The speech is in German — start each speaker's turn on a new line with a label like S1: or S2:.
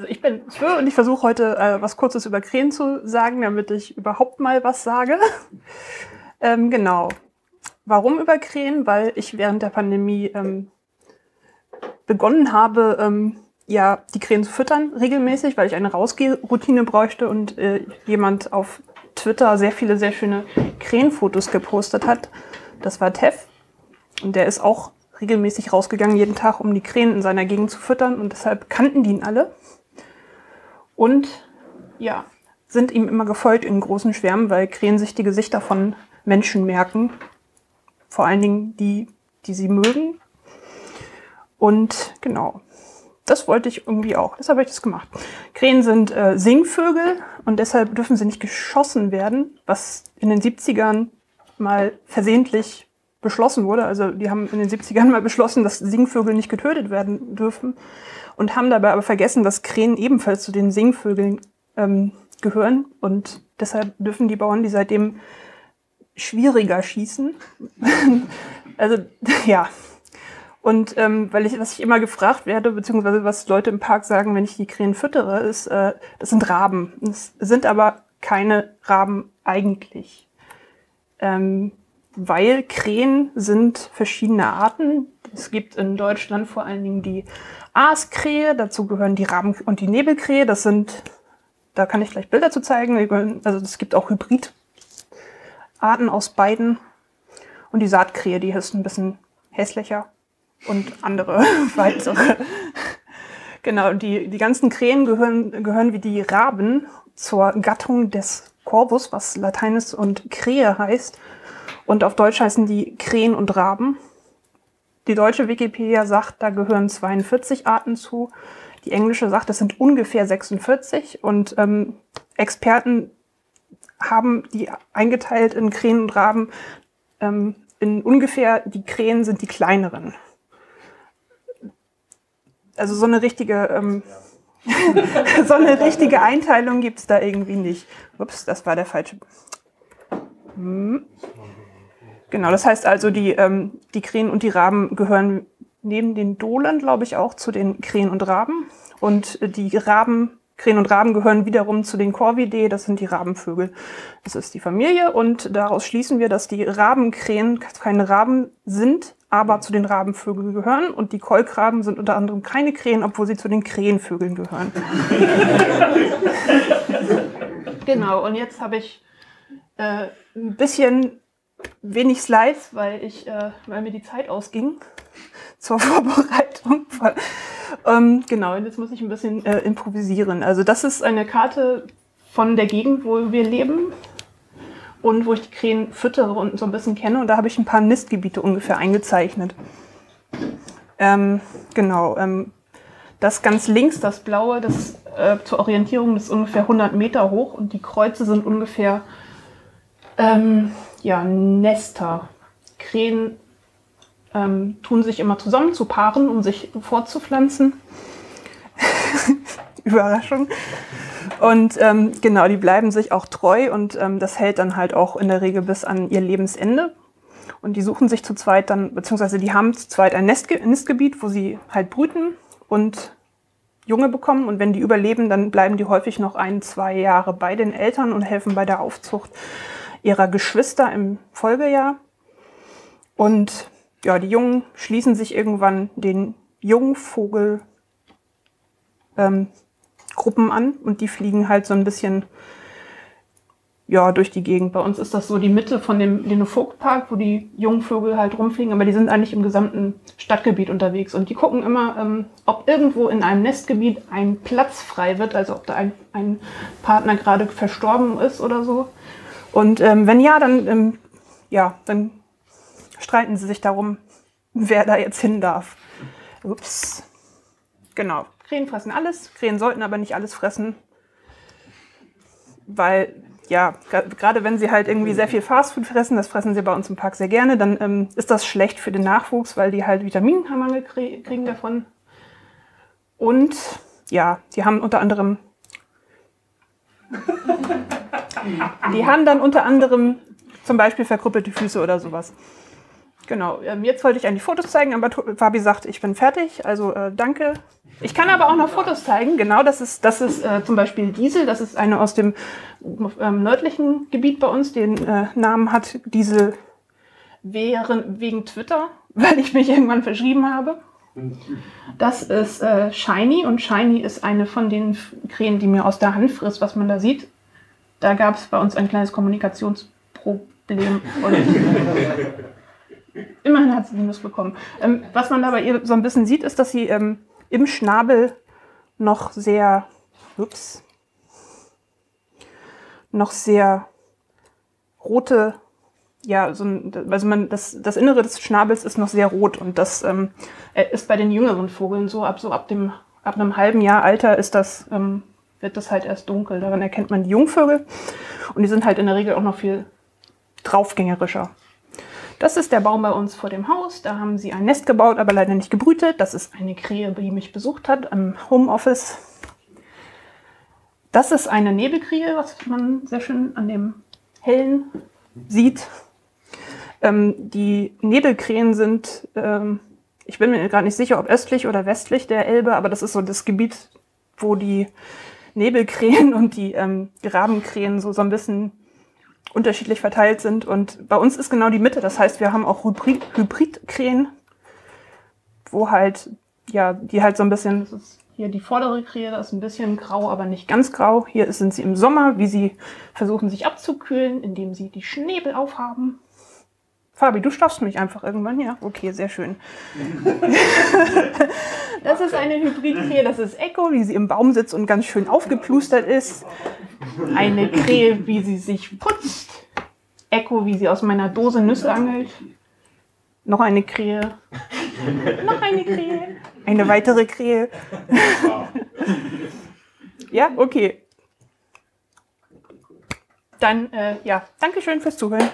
S1: Also ich bin Svö und ich versuche heute äh, was Kurzes über Krähen zu sagen, damit ich überhaupt mal was sage. ähm, genau. Warum über Krähen? Weil ich während der Pandemie ähm, begonnen habe, ähm, ja, die Krähen zu füttern regelmäßig, weil ich eine Rausgehroutine bräuchte und äh, jemand auf Twitter sehr viele sehr schöne Krähenfotos gepostet hat. Das war Tev und der ist auch regelmäßig rausgegangen jeden Tag, um die Krähen in seiner Gegend zu füttern und deshalb kannten die ihn alle und ja, sind ihm immer gefolgt in großen Schwärmen, weil Krähen sich die Gesichter von Menschen merken. Vor allen Dingen die, die sie mögen. Und genau, das wollte ich irgendwie auch. Deshalb habe ich das gemacht. Krähen sind äh, Singvögel und deshalb dürfen sie nicht geschossen werden, was in den 70ern mal versehentlich beschlossen wurde. Also die haben in den 70ern mal beschlossen, dass Singvögel nicht getötet werden dürfen und haben dabei aber vergessen, dass Krähen ebenfalls zu den Singvögeln ähm, gehören und deshalb dürfen die Bauern die seitdem schwieriger schießen. also ja. Und ähm, weil ich, was ich immer gefragt werde, beziehungsweise was Leute im Park sagen, wenn ich die Krähen füttere, ist, äh, das sind Raben. Das sind aber keine Raben eigentlich. Ähm, weil Krähen sind verschiedene Arten. Es gibt in Deutschland vor allen Dingen die Aaskrähe, dazu gehören die Raben- und die Nebelkrähe. Das sind, da kann ich gleich Bilder zu zeigen. Also es gibt auch Hybridarten aus beiden. Und die Saatkrähe, die ist ein bisschen hässlicher. Und andere weitere. genau, die, die ganzen Krähen gehören, gehören wie die Raben zur Gattung des Corvus, was Latein ist und Krähe heißt. Und auf Deutsch heißen die Krähen und Raben. Die deutsche Wikipedia sagt, da gehören 42 Arten zu. Die englische sagt, das sind ungefähr 46. Und ähm, Experten haben die eingeteilt in Krähen und Raben. Ähm, in ungefähr die Krähen sind die kleineren. Also so eine richtige, ähm, so eine richtige Einteilung gibt es da irgendwie nicht. Ups, das war der falsche. Hm. Genau, das heißt also, die, ähm, die Krähen und die Raben gehören neben den Dohlen, glaube ich, auch zu den Krähen und Raben. Und die Raben, Krähen und Raben gehören wiederum zu den Corvidae, das sind die Rabenvögel. Das ist die Familie und daraus schließen wir, dass die Rabenkrähen keine Raben sind, aber zu den Rabenvögeln gehören. Und die Kolkraben sind unter anderem keine Krähen, obwohl sie zu den Krähenvögeln gehören. genau, und jetzt habe ich äh, ein bisschen wenig Slides, weil ich, äh, weil mir die Zeit ausging zur Vorbereitung. ähm, genau, jetzt muss ich ein bisschen äh, improvisieren. Also das ist eine Karte von der Gegend, wo wir leben und wo ich die Krähen füttere und so ein bisschen kenne. Und da habe ich ein paar Nistgebiete ungefähr eingezeichnet. Ähm, genau. Ähm, das ganz links, das blaue, das äh, zur Orientierung, das ist ungefähr 100 Meter hoch und die Kreuze sind ungefähr ähm, ja, Nester. Krähen ähm, tun sich immer zusammen zu Paaren, um sich fortzupflanzen. Überraschung. Und ähm, genau, die bleiben sich auch treu und ähm, das hält dann halt auch in der Regel bis an ihr Lebensende. Und die suchen sich zu zweit dann, beziehungsweise die haben zu zweit ein Nestge Nistgebiet, wo sie halt brüten und Junge bekommen. Und wenn die überleben, dann bleiben die häufig noch ein, zwei Jahre bei den Eltern und helfen bei der Aufzucht ihrer Geschwister im Folgejahr. Und ja, die Jungen schließen sich irgendwann den Jungvogelgruppen ähm, an und die fliegen halt so ein bisschen ja, durch die Gegend. Bei uns ist das so die Mitte von dem Leno Vogtpark, wo die Jungvögel halt rumfliegen, aber die sind eigentlich im gesamten Stadtgebiet unterwegs und die gucken immer, ähm, ob irgendwo in einem Nestgebiet ein Platz frei wird, also ob da ein, ein Partner gerade verstorben ist oder so. Und ähm, wenn ja, dann, ähm, ja, dann streiten sie sich darum, wer da jetzt hin darf. Ups. Genau. Krähen fressen alles. Krähen sollten aber nicht alles fressen. Weil, ja, gerade wenn sie halt irgendwie sehr viel Fastfood fressen, das fressen sie bei uns im Park sehr gerne, dann ähm, ist das schlecht für den Nachwuchs, weil die halt Vitaminmangel kriegen davon. Und ja, die haben unter anderem die haben dann unter anderem zum Beispiel verkrüppelte Füße oder sowas. Genau, ähm, jetzt wollte ich eigentlich Fotos zeigen, aber Fabi sagt, ich bin fertig, also äh, danke. Ich kann aber auch noch Fotos zeigen. Genau, das ist, das ist äh, zum Beispiel Diesel. Das ist eine aus dem ähm, nördlichen Gebiet bei uns. Den äh, Namen hat Diesel während, wegen Twitter, weil ich mich irgendwann verschrieben habe. Das ist äh, Shiny und Shiny ist eine von den Krähen, die mir aus der Hand frisst, was man da sieht. Da gab es bei uns ein kleines Kommunikationsproblem. Und immerhin hat sie Minus bekommen. Ähm, was man da bei ihr so ein bisschen sieht, ist, dass sie ähm, im Schnabel noch sehr, ups, noch sehr rote, ja, so ein, also man, das, das Innere des Schnabels ist noch sehr rot und das ähm, ist bei den jüngeren Vogeln so, ab so ab dem, ab einem halben Jahr Alter ist das, ähm, wird das halt erst dunkel. Daran erkennt man die Jungvögel und die sind halt in der Regel auch noch viel draufgängerischer. Das ist der Baum bei uns vor dem Haus. Da haben sie ein Nest gebaut, aber leider nicht gebrütet. Das ist eine Krähe, die mich besucht hat im Homeoffice. Das ist eine Nebelkrähe, was man sehr schön an dem hellen sieht. Ähm, die Nebelkrähen sind, ähm, ich bin mir gar nicht sicher, ob östlich oder westlich der Elbe, aber das ist so das Gebiet, wo die Nebelkrähen und die ähm, Grabenkrähen so, so ein bisschen unterschiedlich verteilt sind. Und bei uns ist genau die Mitte. Das heißt, wir haben auch Hybrid Hybridkrähen, wo halt, ja, die halt so ein bisschen, hier die vordere Krähe, ist ein bisschen grau, aber nicht ganz grau. Hier sind sie im Sommer, wie sie versuchen, sich abzukühlen, indem sie die Schnäbel aufhaben. Fabi, du stoffst mich einfach irgendwann, ja? Okay, sehr schön. das ist eine Hybridkrähe, das ist Echo, wie sie im Baum sitzt und ganz schön aufgeplustert ist. Eine Krähe, wie sie sich putzt. Echo, wie sie aus meiner Dose Nüsse angelt. Noch eine Krähe. Noch eine Krähe. Eine weitere Krähe. ja, okay. Dann, äh, ja, Dankeschön fürs Zuhören.